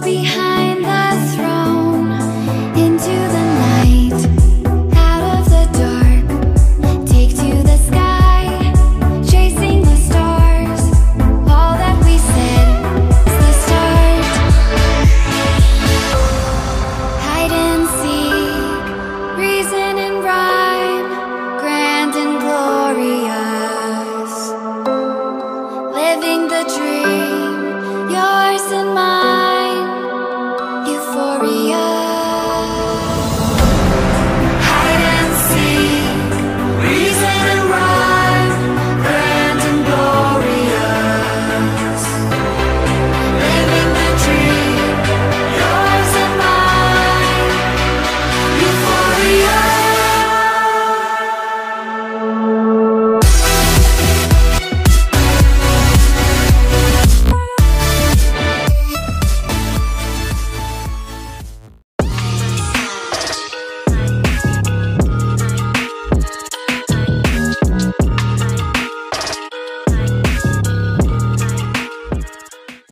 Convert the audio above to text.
behind